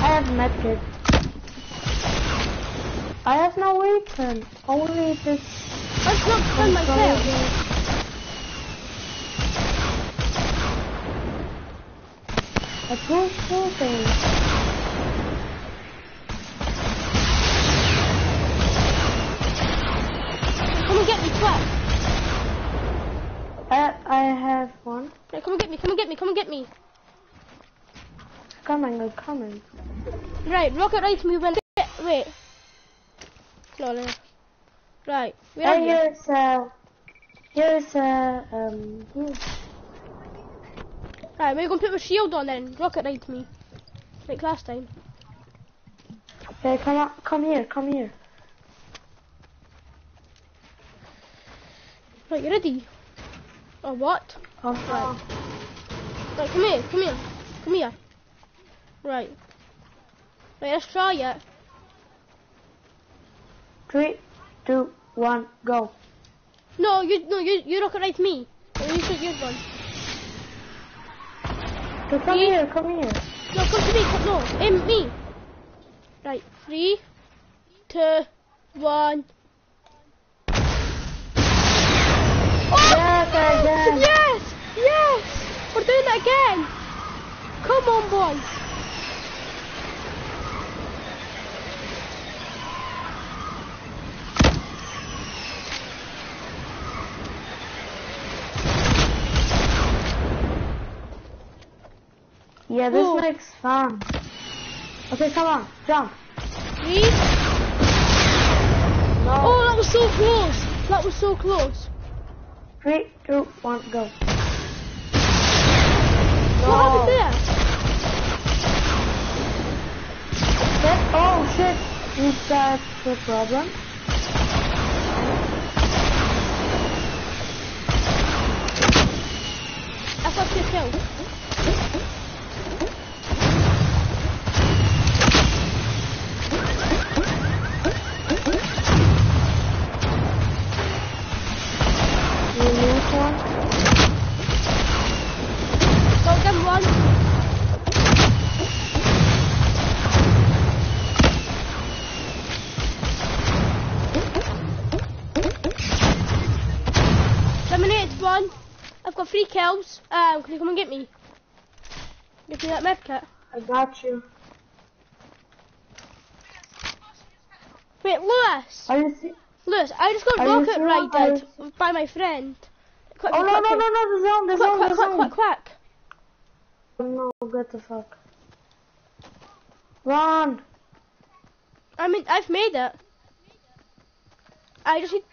I have medkit. I have no weapon. Only this. Let's not defend myself. Cool thing. Come and get me, twat. I, I have one. Right, come and get me, come and get me, come and get me. Coming, I'm coming. Right, rocket right to me when wait. No. Right, we are And here. here's uh, here's uh, um, here. Right, we're gonna put my shield on then. Rocket right to me. Like last time. Okay, come on, come here, come here. Right, you ready? Or what? Oh, Right. Right, come here, come here, come here. Right. Right, let's try it. Three, two, one, go. No, you, no, you, you rocket right me. Or you shoot your gun. So come Me? here, come here. No, come to me, come, no, aim me. Right, three, two, one. Oh! Yes, again. Yes! Yes! We're doing it again! Come on, boys! Yeah, this Ooh. makes fun. Okay, come on, jump. Three. No. Oh, that was so close! That was so close. Three, two, one, go. What happened there? Oh shit! Is that the problem? I got two kills. Got three kills. Um, can you come and get me? Give me that med kit. I got you. Wait, Lewis! Are you see? Lewis, I just got rocket sure? by my friend. Quick, Oh quick, no no quick, no no! The zone, the Quick, zone, quick, the quick, zone. quick, quick. Oh, no, get the fuck. Run! I mean, I've made it. I just need,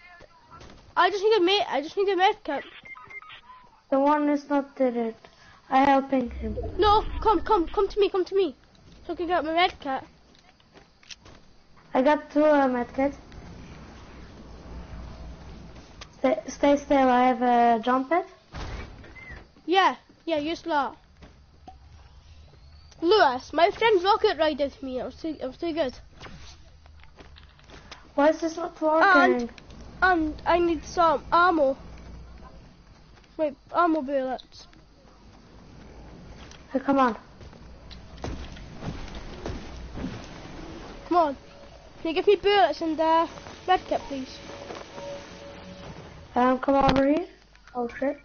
I just need a mate. I just need a med kit. The one is not did it. I helping him. No, come, come, come to me, come to me. So I can get my med kit. I got two uh, medkits. Stay, stay still. I have a jump pad. Yeah, yeah, use that. Lewis, my friend rocket rided me. It was too, it was too good. Why is this not working? And, And I need some ammo. Wait, ammo bullets. Hey, come on. Come on. Can you give me bullets and uh, med kit, please? Um, come over here. Oh shit.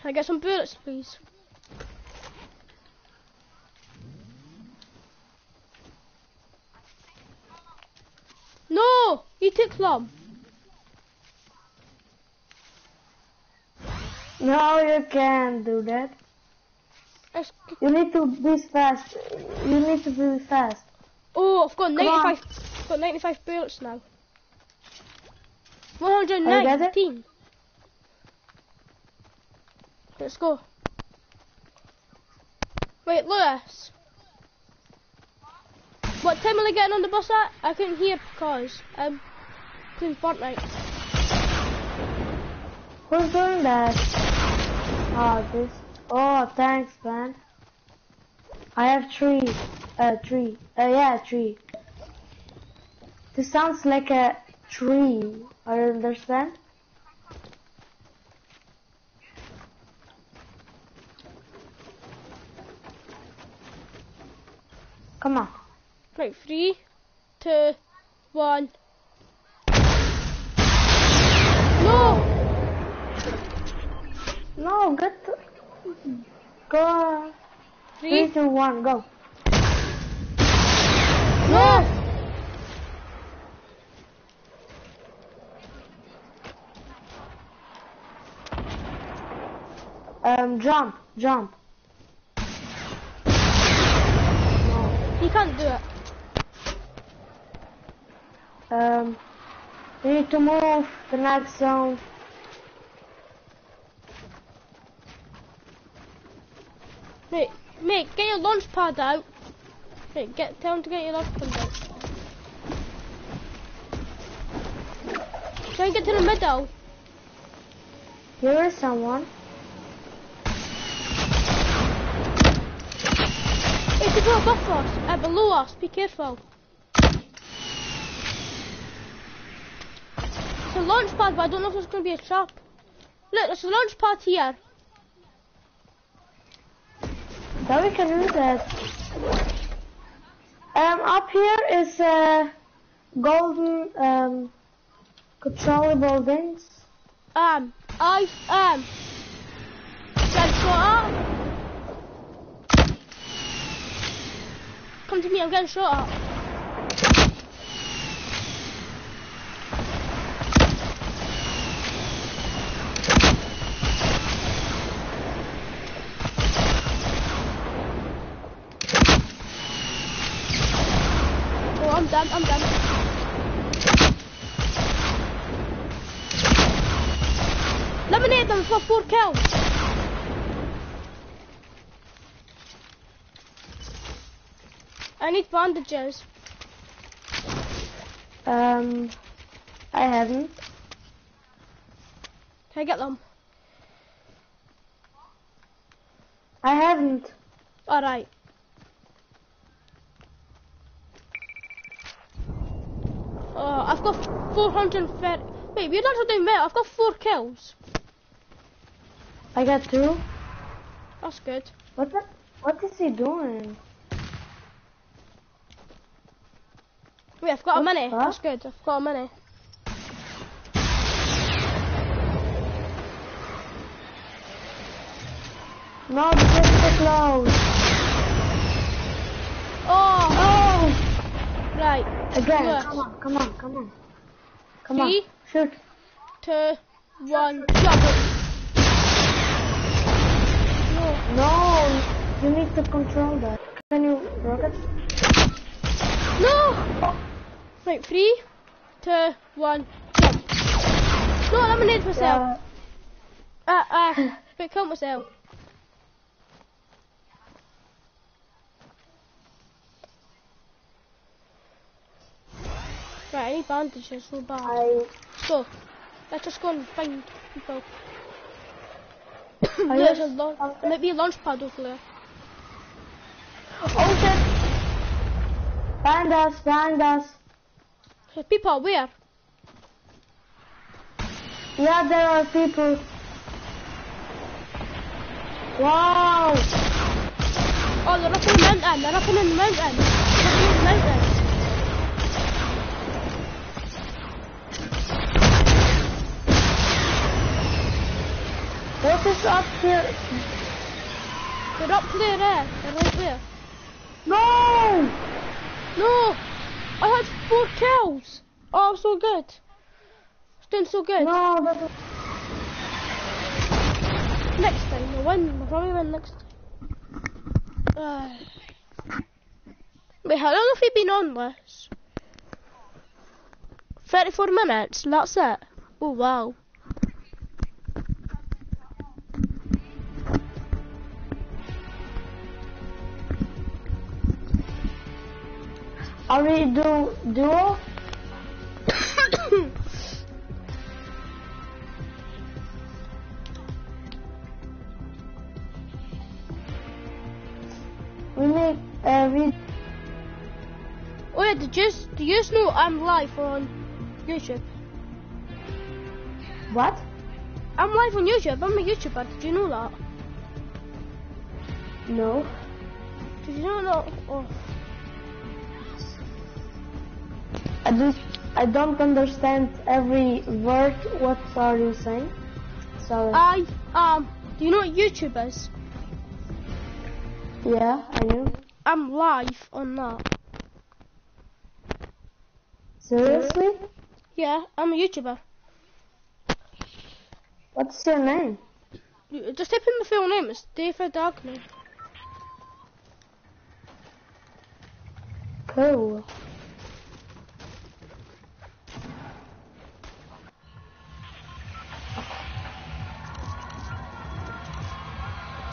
Can I get some bullets, please? No! You took them. No, you can't do that. You need to be fast. You need to be fast. Oh, I've got on. 95, I've got 95 bullets now. Oh, you got it? 119. Let's go. Wait, Lewis. What time are they getting on the bus at? I couldn't hear because I'm playing Fortnite. Who's doing that? Oh, this. Oh, thanks, man. I have three. Uh, three. Uh, yeah, three. This sounds like a tree. I understand. Come on. Right, three, two, one. No! No, get the... Go. Three, Three, two, one, go. no! Um, jump, jump. No. He can't do it. Um, we need to move the next zone. Right, mate, get your launch pad out. Right, get tell him to get your launch pad out. Try and get to the middle. Here is someone. Hey, people above us, uh, below us. Be careful. A launch pad, but I don't know if there's going to be a trap. Look, there's a launch pad here. Then we can use it. Um, up here is uh, golden um, controllable things. Um, I um. Get shot. Come to me, I'm getting shot at. Oh, I'm done, I'm done. Lemonade them for four kills. I need bandages. Um, I haven't. Can I get them? I haven't. Alright. Oh, I've got 430. Wait, you're not doing better. I've got four kills. I got two. That's good. What the? What is he doing? Wait, I've got a mini. the? That's good. I've got a mini. No, this is too close. Oh, Oh! right. Again, come on, come on, come on. Come Three. on, shoot. Two, one, jump. No. No, you need to control that. Can you rocket? Right, three, two, one, jump. No, I eliminated myself. Yeah. Uh, uh, but kill myself. Right, I need bandages so bad. I, So, let's just go and find people. There's a launch, there might be a launch pad over there. oh shit! Find us, find us. People where? Yeah, there are people. Wow! Oh, they're up in the mountain. They're up in the mountain. They're up in mountain. What is up here? They're up there, there. They're right there. No! No! I had four kills. Oh, I'm so good. Doing so good. No. Next time, we'll win. We'll probably win next time. Uh, wait, how long have we been on this? 34 minutes, that's it. Oh, wow. Are we do duo? We make yeah, did you, do you know I'm live on YouTube? what? I'm live on YouTube, I'm a YouTuber, did you know that? No. Did you know that? Oh. I just I don't understand every word. What are you saying? Sorry. I um. Do you know what YouTube is? yeah, I know. I'm live on that. Seriously? Yeah, I'm a YouTuber. What's your name? Just type in my full name. It's David Agnew. Cool.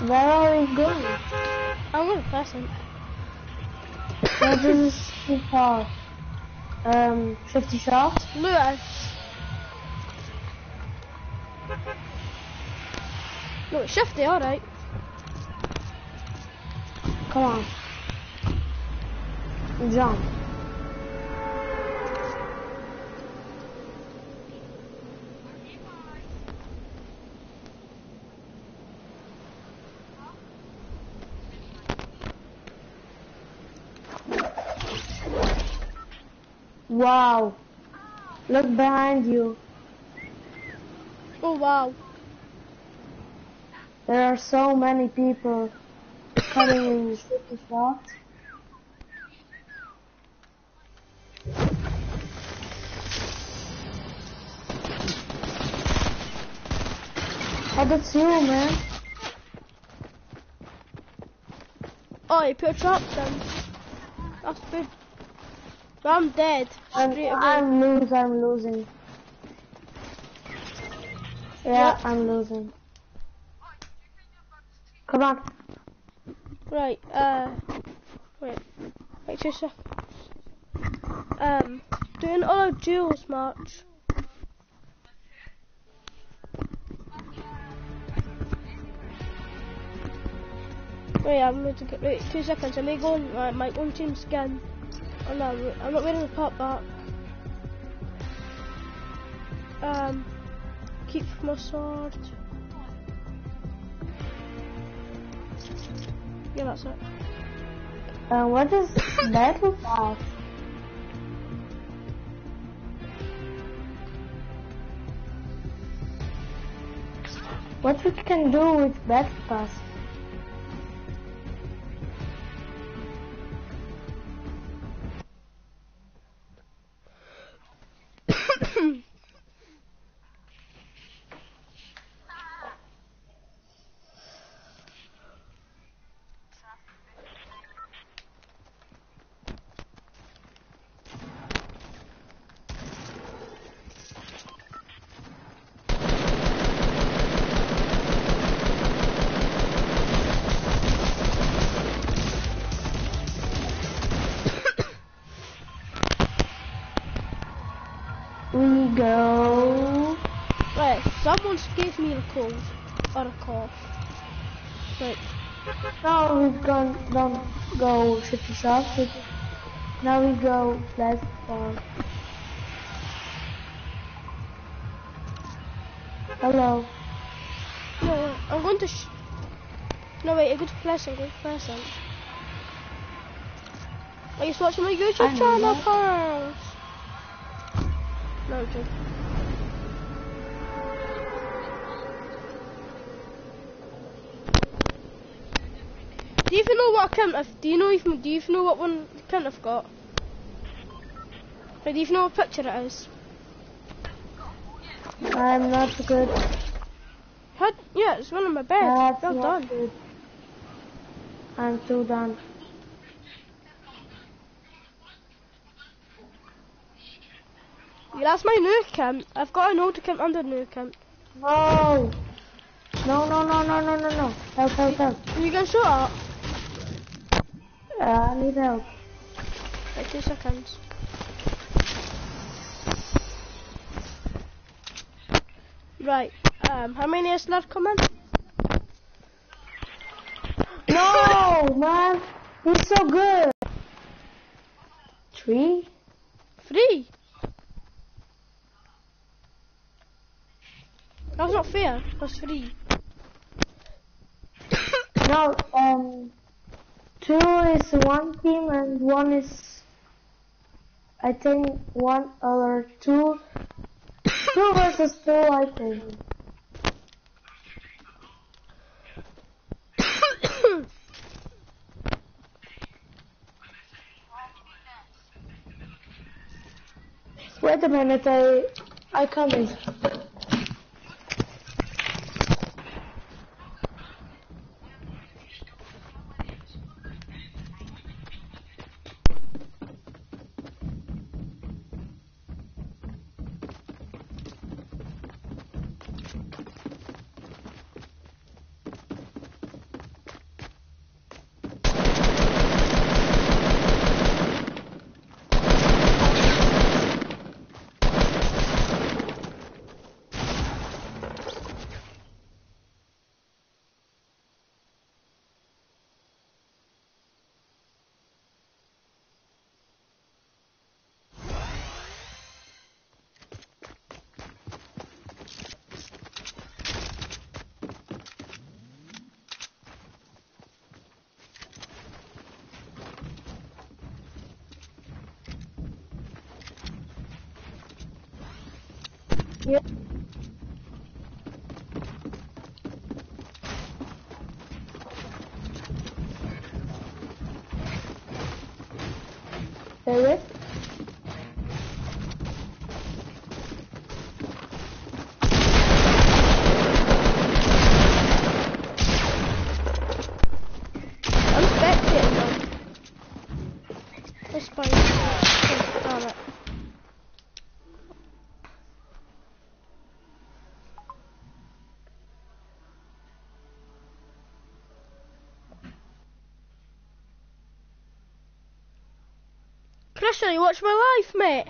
Where are we going? I'm gonna press him. Well, this is too far. Um, 50 shots? Lewis. No, it's shifty, alright. Come on. Jump. Wow. Look behind you. Oh wow. There are so many people coming in 50 shots. Oh, that's you, man. Oh, you put a trap down. That's good. I'm dead. I'm, I'm losing, I'm losing. Yeah, What? I'm losing. Come on. Right, uh, wait, wait two seconds. Um, doing all duels match. Wait, I'm going to get, wait, two seconds, I'm going, right, my own team skin. Oh no, I'm not wearing the pop back. Um, keep my sword. Yeah, that's it. Uh, what is battle pass? What we can do with battle pass? Go. Right, someone gave me a cold or a cough. Right, Now we gone don't go 50 shots. Now we go one. Hello. no, I'm going to. Sh- no, wait, I'm going to press. I'm going to press it. Are you watching my YouTube I channel, that. Pals? No, I'm joking. Do you even know what account I've, do you know even, do you even know what one account I've got? Like, do you even know what picture it is? I'm not good. Had, yeah, it's one of my best. That's well done. good. I'm too done. That's my new account. I've got an old account under new account. No. No, no, no, no, no, no, no. Help, help, help. You can shut up. Uh, I need help. Wait two seconds. Right. Um, how many is left coming? No, man. He's so good. Three. That's not fair. That's three. No, um, two is one team and one is I think one other two, two versus two. I think. Wait a minute, I I coming. Yeah. Christian, you watch my life, mate.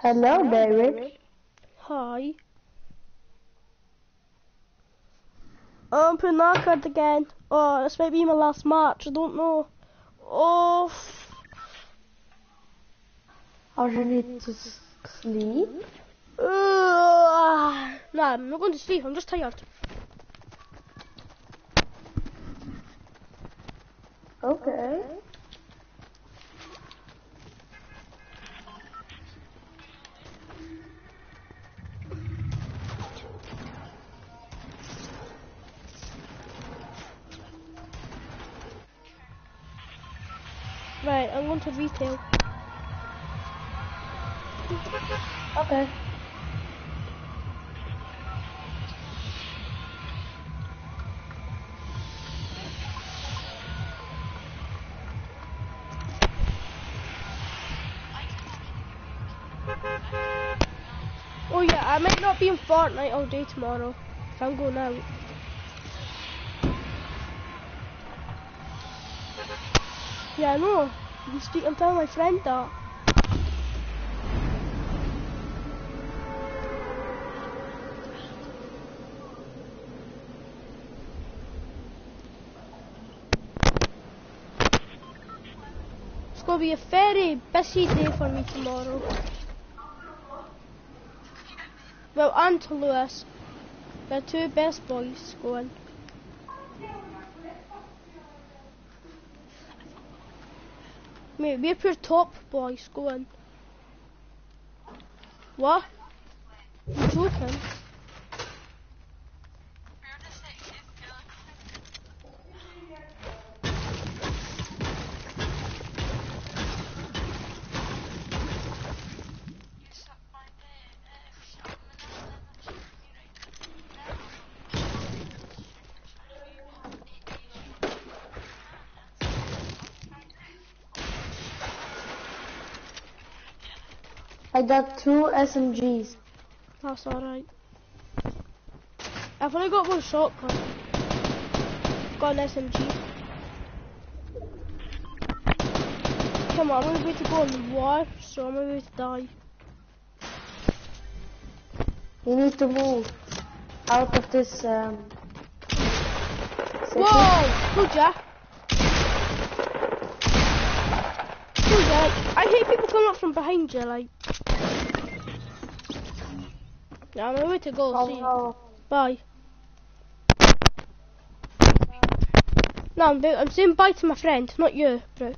Hello, David. Hi. I'm putting that card again. Oh, this might be my last match. I don't know. Oh, f- Or you need to s- sleep? Ugh. Nah, I'm not going to sleep. I'm just tired. Okay. I'm going to retail. Okay. Oh yeah, I might not be in Fortnite all day tomorrow. If I'm going out. Yeah, I know. I'm, speak- I'm telling my friend that. It's gonna be a very busy day for me tomorrow. Well, and Lewis. The two best boys going. Mate, we're pure top boys going. What? You joking? I got two SMGs. That's alright. I've only got one shotgun. Got an SMG. Come on, I'm gonna to go on war, so I'm gonna to die. You need to move out of this um. city. Whoa! Who Jack? I hate people coming up from behind you, like. I'm way to go. Oh See you. no. Bye. No, I'm, I'm saying bye to my friend, not you, bro.